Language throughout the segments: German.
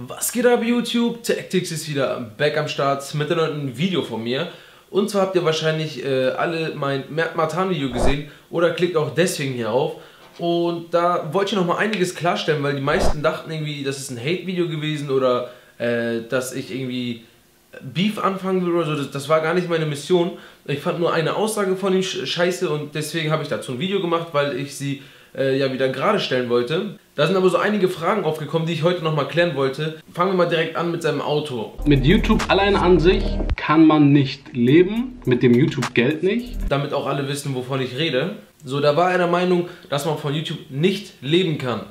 Was geht ab YouTube? Tactics ist wieder back am Start mit einem neuen Video von mir. Und zwar habt ihr wahrscheinlich äh, alle mein Mert Matan Video gesehen oder klickt auch deswegen hier auf. Und da wollte ich noch mal einiges klarstellen, weil die meisten dachten irgendwie, das ist ein Hate-Video gewesen oder äh, dass ich irgendwie Beef anfangen will oder so. Das, das, war gar nicht meine Mission. Ich fand nur eine Aussage von ihm scheiße und deswegen habe ich dazu ein Video gemacht, weil ich sie äh, ja wieder gerade stellen wollte. Da sind aber so einige Fragen aufgekommen, die ich heute nochmal klären wollte. Fangen wir mal direkt an mit seinem Auto. Mit YouTube allein an sich kann man nicht leben, mit dem YouTube-Geld nicht. Damit auch alle wissen, wovon ich rede. So, da war er der Meinung, dass man von YouTube nicht leben kann.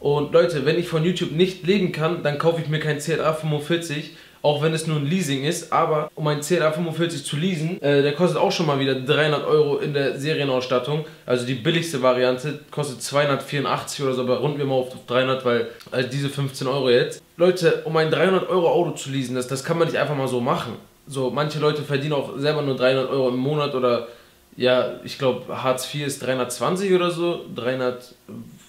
Und Leute, wenn ich von YouTube nicht leben kann, dann kaufe ich mir kein CLA 45 auch wenn es nur ein Leasing ist, aber um ein CLA 45 zu leasen, äh, der kostet auch schon mal wieder 300 Euro in der Serienausstattung, also die billigste Variante kostet 284 oder so, aber runden wir mal auf 300, weil also diese 15 Euro jetzt. Leute, um ein 300 Euro Auto zu leasen, das, das kann man nicht einfach mal so machen. So, manche Leute verdienen auch selber nur 300 Euro im Monat oder ja, ich glaube Hartz IV ist 320 oder so, 300,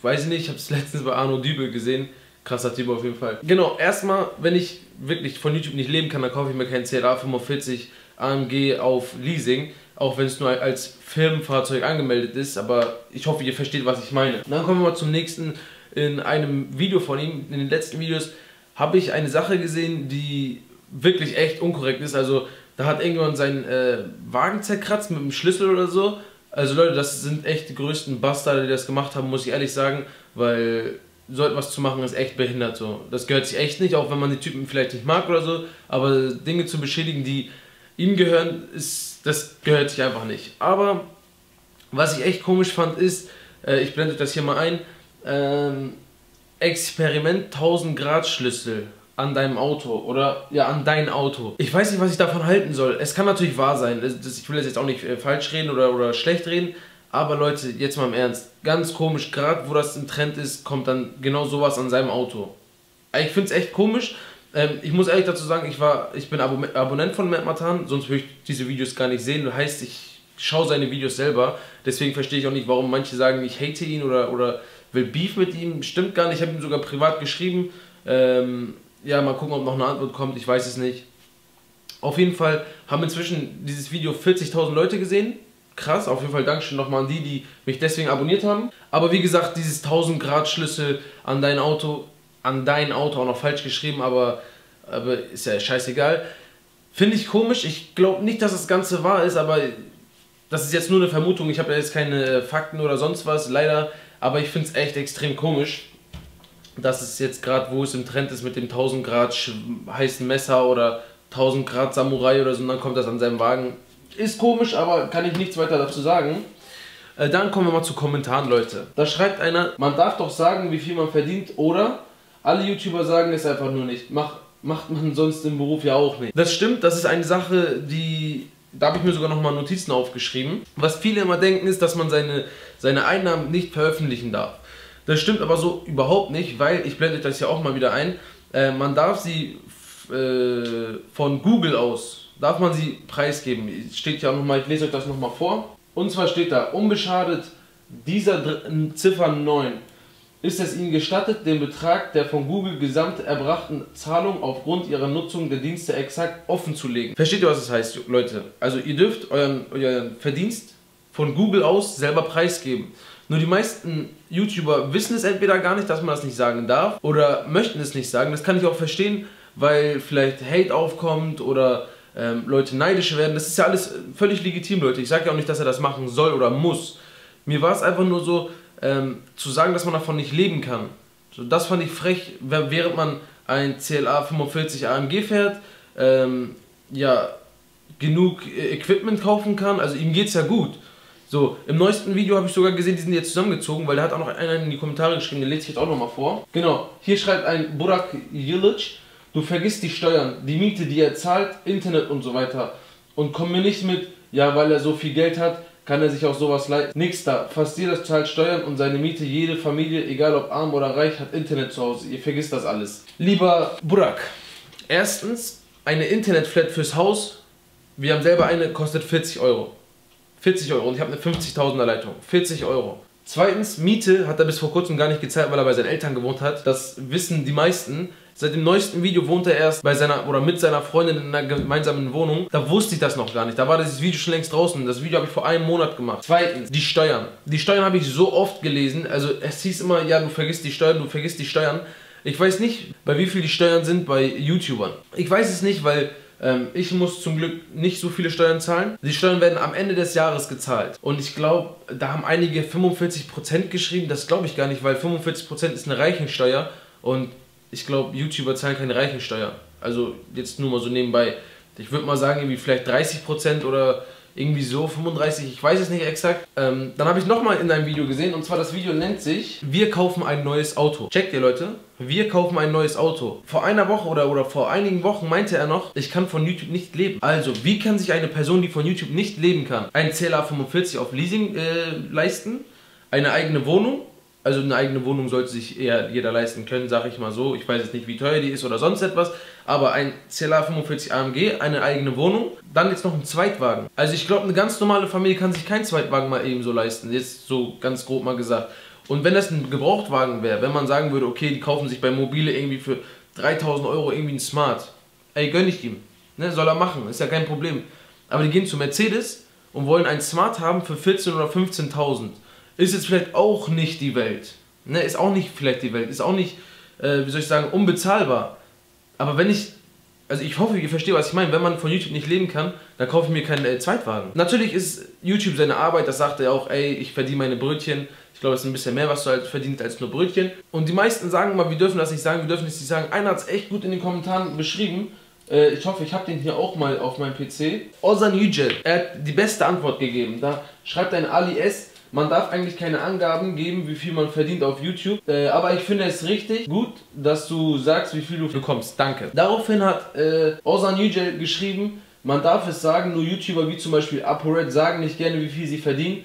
weiß ich nicht, ich habe es letztens bei Arno Dübel gesehen, Krasser Typ auf jeden Fall. Genau, erstmal, wenn ich wirklich von YouTube nicht leben kann, dann kaufe ich mir keinen CLA 45 AMG auf Leasing, auch wenn es nur als Firmenfahrzeug angemeldet ist, aber ich hoffe, ihr versteht, was ich meine. Dann kommen wir mal zum nächsten. In einem Video von ihm, in den letzten Videos, habe ich eine Sache gesehen, die wirklich echt unkorrekt ist. Also, da hat irgendjemand seinen äh, Wagen zerkratzt mit einem Schlüssel oder so. Also Leute, das sind echt die größten Bastarde, die das gemacht haben, muss ich ehrlich sagen, weil so etwas zu machen ist echt behindert so. Das gehört sich echt nicht, auch wenn man die Typen vielleicht nicht mag oder so, aber Dinge zu beschädigen, die ihm gehören, ist, das gehört sich einfach nicht. Aber was ich echt komisch fand ist, äh, ich blende das hier mal ein, ähm, Experiment 1000 Grad Schlüssel an deinem Auto oder ja an dein Auto. Ich weiß nicht, was ich davon halten soll. Es kann natürlich wahr sein. Ich will jetzt auch nicht äh, falsch reden oder, oder schlecht reden, aber Leute, jetzt mal im Ernst, ganz komisch, gerade wo das im Trend ist, kommt dann genau sowas an seinem Auto. Ich finde es echt komisch. Ähm, ich muss ehrlich dazu sagen, ich, war, ich bin Abo Abonnent von Matt Matan, sonst würde ich diese Videos gar nicht sehen. Das heißt, ich schaue seine Videos selber. Deswegen verstehe ich auch nicht, warum manche sagen, ich hate ihn oder, oder will Beef mit ihm. Stimmt gar nicht, ich habe ihm sogar privat geschrieben. Ähm, ja, mal gucken, ob noch eine Antwort kommt, ich weiß es nicht. Auf jeden Fall haben inzwischen dieses Video 40.000 Leute gesehen krass. Auf jeden Fall Dankeschön nochmal an die, die mich deswegen abonniert haben. Aber wie gesagt, dieses 1000 Grad Schlüssel an dein Auto, an dein Auto auch noch falsch geschrieben, aber, aber ist ja scheißegal. Finde ich komisch. Ich glaube nicht, dass das Ganze wahr ist, aber das ist jetzt nur eine Vermutung. Ich habe ja jetzt keine Fakten oder sonst was, leider. Aber ich finde es echt extrem komisch, dass es jetzt gerade, wo es im Trend ist mit dem 1000 Grad heißen Messer oder 1000 Grad Samurai oder so, und dann kommt das an seinem Wagen ist komisch, aber kann ich nichts weiter dazu sagen. Äh, dann kommen wir mal zu Kommentaren, Leute. Da schreibt einer, man darf doch sagen, wie viel man verdient, oder? Alle YouTuber sagen es einfach nur nicht. Mach, macht man sonst im Beruf ja auch nicht. Das stimmt, das ist eine Sache, die da habe ich mir sogar nochmal Notizen aufgeschrieben. Was viele immer denken, ist, dass man seine, seine Einnahmen nicht veröffentlichen darf. Das stimmt aber so überhaupt nicht, weil, ich blende das ja auch mal wieder ein, äh, man darf sie äh, von Google aus darf man sie preisgeben. Steht ja nochmal, ich lese euch das nochmal vor. Und zwar steht da, unbeschadet dieser Ziffer 9 ist es Ihnen gestattet, den Betrag der von Google gesamt erbrachten Zahlung aufgrund Ihrer Nutzung der Dienste exakt offen zu legen. Versteht ihr, was das heißt, Leute? Also ihr dürft euren, euren Verdienst von Google aus selber preisgeben. Nur die meisten YouTuber wissen es entweder gar nicht, dass man das nicht sagen darf, oder möchten es nicht sagen. Das kann ich auch verstehen, weil vielleicht Hate aufkommt oder ähm, Leute neidisch werden. Das ist ja alles völlig legitim, Leute. Ich sage ja auch nicht, dass er das machen soll oder muss. Mir war es einfach nur so, ähm, zu sagen, dass man davon nicht leben kann. So, das fand ich frech, während man ein CLA 45 AMG fährt, ähm, ja, genug Equipment kaufen kann. Also ihm geht es ja gut. So, im neuesten Video habe ich sogar gesehen, die sind jetzt zusammengezogen, weil da hat auch noch einer in die Kommentare geschrieben, den lese ich jetzt auch nochmal vor. Genau, hier schreibt ein Burak Jilic, Du vergisst die Steuern, die Miete, die er zahlt, Internet und so weiter. Und komm mir nicht mit, ja, weil er so viel Geld hat, kann er sich auch sowas leisten. Nix da. Fast jeder zahlt Steuern und seine Miete. Jede Familie, egal ob arm oder reich, hat Internet zu Hause. Ihr vergisst das alles. Lieber Burak, erstens, eine Internetflat fürs Haus. Wir haben selber eine, kostet 40 Euro. 40 Euro und ich habe eine 50.000er Leitung. 40 Euro. Zweitens, Miete hat er bis vor kurzem gar nicht gezahlt, weil er bei seinen Eltern gewohnt hat. Das wissen die meisten. Seit dem neuesten Video wohnt er erst bei seiner oder mit seiner Freundin in einer gemeinsamen Wohnung. Da wusste ich das noch gar nicht. Da war dieses Video schon längst draußen. Das Video habe ich vor einem Monat gemacht. Zweitens, die Steuern. Die Steuern habe ich so oft gelesen. Also es hieß immer, ja, du vergisst die Steuern, du vergisst die Steuern. Ich weiß nicht, bei wie viel die Steuern sind bei YouTubern. Ich weiß es nicht, weil ähm, ich muss zum Glück nicht so viele Steuern zahlen. Die Steuern werden am Ende des Jahres gezahlt. Und ich glaube, da haben einige 45% geschrieben. Das glaube ich gar nicht, weil 45% ist eine Reichensteuer. Und ich glaube, YouTuber zahlen keine Reichensteuer. Also jetzt nur mal so nebenbei. Ich würde mal sagen, irgendwie vielleicht 30% oder irgendwie so 35, ich weiß es nicht exakt. Ähm, dann habe ich nochmal in einem Video gesehen und zwar das Video nennt sich Wir kaufen ein neues Auto. Checkt ihr Leute? Wir kaufen ein neues Auto. Vor einer Woche oder, oder vor einigen Wochen meinte er noch, ich kann von YouTube nicht leben. Also, wie kann sich eine Person, die von YouTube nicht leben kann, einen CLA 45 auf Leasing äh, leisten, eine eigene Wohnung also eine eigene Wohnung sollte sich eher jeder leisten können, sage ich mal so. Ich weiß jetzt nicht, wie teuer die ist oder sonst etwas, aber ein CLA 45 AMG, eine eigene Wohnung, dann jetzt noch ein Zweitwagen. Also ich glaube, eine ganz normale Familie kann sich keinen Zweitwagen mal eben so leisten, jetzt so ganz grob mal gesagt. Und wenn das ein Gebrauchtwagen wäre, wenn man sagen würde, okay, die kaufen sich bei Mobile irgendwie für 3000 Euro irgendwie ein Smart, ey, gönn ich ihm, ne, soll er machen, ist ja kein Problem. Aber die gehen zu Mercedes und wollen ein Smart haben für 14.000 oder 15.000 ist jetzt vielleicht auch nicht die Welt. Ne? Ist auch nicht vielleicht die Welt. Ist auch nicht, äh, wie soll ich sagen, unbezahlbar. Aber wenn ich, also ich hoffe, ihr versteht, was ich meine. Wenn man von YouTube nicht leben kann, dann kaufe ich mir keinen äh, Zweitwagen. Natürlich ist YouTube seine Arbeit, das sagt er auch, ey, ich verdiene meine Brötchen. Ich glaube, es ist ein bisschen mehr, was du halt verdienst als nur Brötchen. Und die meisten sagen mal, wir dürfen das nicht sagen, wir dürfen das nicht sagen. Einer hat es echt gut in den Kommentaren beschrieben. Äh, ich hoffe, ich habe den hier auch mal auf meinem PC. Ozan Yücel, er hat die beste Antwort gegeben. Da schreibt ein Ali S. Man darf eigentlich keine Angaben geben, wie viel man verdient auf YouTube. Äh, aber ich finde es richtig gut, dass du sagst, wie viel du bekommst. Danke. Daraufhin hat äh, Ozan Yücel geschrieben, man darf es sagen, nur YouTuber wie zum Beispiel ApoRed sagen nicht gerne, wie viel sie verdienen.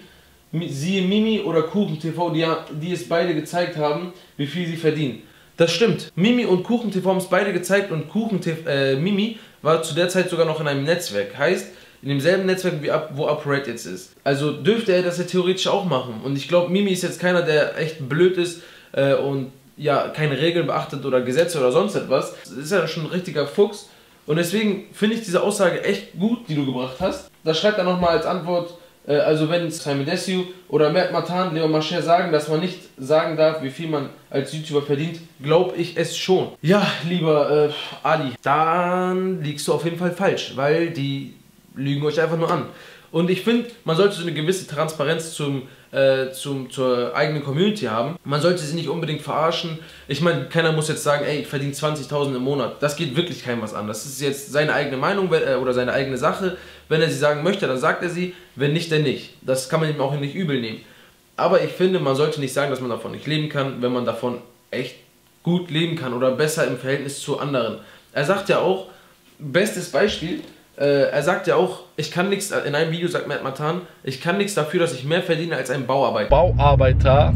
Siehe Mimi oder Kuchen TV, die, die es beide gezeigt haben, wie viel sie verdienen. Das stimmt. Mimi und Kuchen TV haben es beide gezeigt und Kuchen äh, Mimi war zu der Zeit sogar noch in einem Netzwerk. Heißt, in demselben Netzwerk, wie wo UpRed jetzt ist. Also dürfte er das ja theoretisch auch machen. Und ich glaube, Mimi ist jetzt keiner, der echt blöd ist äh, und ja, keine Regeln beachtet oder Gesetze oder sonst etwas. Das ist ja schon ein richtiger Fuchs. Und deswegen finde ich diese Aussage echt gut, die du gebracht hast. Da schreibt er nochmal als Antwort, äh, also wenn Simon Desue oder Matt Matan, Leo Marcher sagen, dass man nicht sagen darf, wie viel man als YouTuber verdient, glaube ich es schon. Ja, lieber äh, Ali, dann liegst du auf jeden Fall falsch, weil die lügen euch einfach nur an. Und ich finde, man sollte so eine gewisse Transparenz zum, äh, zum, zur eigenen Community haben. Man sollte sie nicht unbedingt verarschen. Ich meine, keiner muss jetzt sagen, ey, ich verdiene 20.000 im Monat. Das geht wirklich keinem was an. Das ist jetzt seine eigene Meinung äh, oder seine eigene Sache. Wenn er sie sagen möchte, dann sagt er sie. Wenn nicht, dann nicht. Das kann man ihm auch nicht übel nehmen. Aber ich finde, man sollte nicht sagen, dass man davon nicht leben kann, wenn man davon echt gut leben kann oder besser im Verhältnis zu anderen. Er sagt ja auch, bestes Beispiel, äh, er sagt ja auch, ich kann nichts, in einem Video sagt Matt Matan, ich kann nichts dafür, dass ich mehr verdiene als ein Bauarbeiter. Bauarbeiter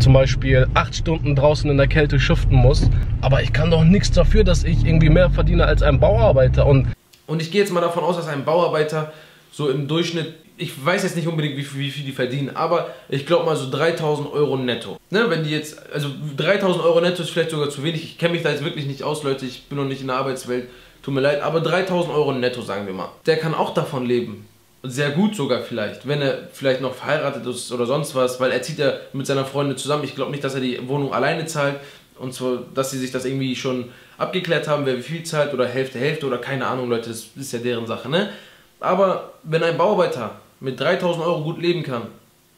zum Beispiel acht Stunden draußen in der Kälte schuften muss, aber ich kann doch nichts dafür, dass ich irgendwie mehr verdiene als ein Bauarbeiter. Und, und ich gehe jetzt mal davon aus, dass ein Bauarbeiter so im Durchschnitt, ich weiß jetzt nicht unbedingt, wie, wie viel die verdienen, aber ich glaube mal so 3000 Euro netto. Ne, wenn die jetzt, also 3000 Euro netto ist vielleicht sogar zu wenig, ich kenne mich da jetzt wirklich nicht aus, Leute, ich bin noch nicht in der Arbeitswelt. Tut mir leid, aber 3000 Euro netto, sagen wir mal. Der kann auch davon leben. Sehr gut sogar vielleicht, wenn er vielleicht noch verheiratet ist oder sonst was, weil er zieht ja mit seiner Freundin zusammen. Ich glaube nicht, dass er die Wohnung alleine zahlt und zwar, dass sie sich das irgendwie schon abgeklärt haben, wer wie viel zahlt oder Hälfte, Hälfte oder keine Ahnung, Leute, das ist ja deren Sache, ne? Aber wenn ein Bauarbeiter mit 3000 Euro gut leben kann,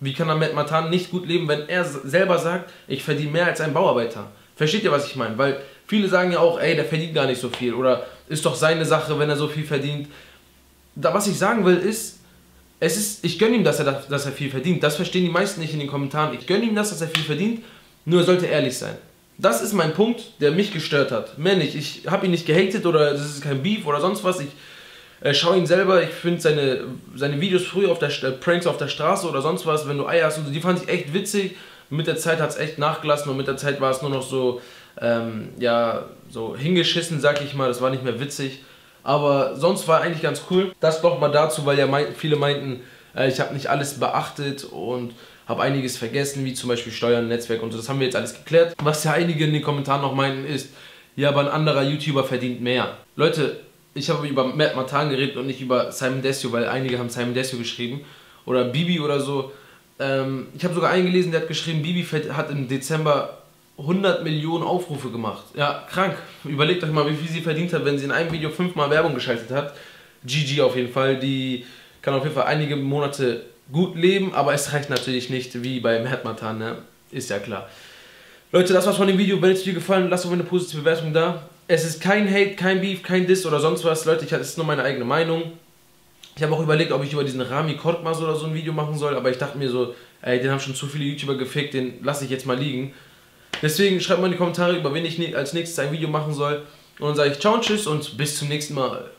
wie kann er mit Matan nicht gut leben, wenn er selber sagt, ich verdiene mehr als ein Bauarbeiter? Versteht ihr, was ich meine? Weil viele sagen ja auch, ey, der verdient gar nicht so viel oder ist doch seine Sache, wenn er so viel verdient. Da, was ich sagen will, ist, es ist, ich gönne ihm, dass er, dass er viel verdient. Das verstehen die meisten nicht in den Kommentaren. Ich gönne ihm das, dass er viel verdient, nur er sollte ehrlich sein. Das ist mein Punkt, der mich gestört hat. Mehr nicht. Ich habe ihn nicht gehatet oder es ist kein Beef oder sonst was. Ich äh, schaue ihn selber. Ich finde seine, seine Videos früher auf der äh, Pranks auf der Straße oder sonst was, wenn du Eier hast und so, die fand ich echt witzig. Mit der Zeit hat es echt nachgelassen und mit der Zeit war es nur noch so, ähm, ja, so hingeschissen, sag ich mal. Das war nicht mehr witzig. Aber sonst war eigentlich ganz cool. Das doch mal dazu, weil ja mein, viele meinten, äh, ich habe nicht alles beachtet und habe einiges vergessen, wie zum Beispiel Steuern, Netzwerk und so. Das haben wir jetzt alles geklärt. Was ja einige in den Kommentaren noch meinten ist, ja, aber ein anderer YouTuber verdient mehr. Leute, ich habe über Matt Matan geredet und nicht über Simon Desio, weil einige haben Simon Desio geschrieben. Oder Bibi oder so. Ähm, ich habe sogar einen gelesen, der hat geschrieben, Bibi hat im Dezember 100 Millionen Aufrufe gemacht. Ja, krank. Überlegt euch mal, wie viel sie verdient hat, wenn sie in einem Video fünfmal Werbung geschaltet hat. GG auf jeden Fall. Die kann auf jeden Fall einige Monate gut leben, aber es reicht natürlich nicht wie bei Matt Matan, ne? Ist ja klar. Leute, das war's von dem Video. Wenn es dir gefallen hat, lasst doch eine positive Bewertung da. Es ist kein Hate, kein Beef, kein Diss oder sonst was. Leute, das ist nur meine eigene Meinung. Ich habe auch überlegt, ob ich über diesen Rami Korkmaz oder so ein Video machen soll, aber ich dachte mir so, ey, den haben schon zu viele YouTuber gefickt, den lasse ich jetzt mal liegen. Deswegen schreibt mal in die Kommentare, über wen ich als nächstes ein Video machen soll. Und dann sage ich ciao und tschüss und bis zum nächsten Mal.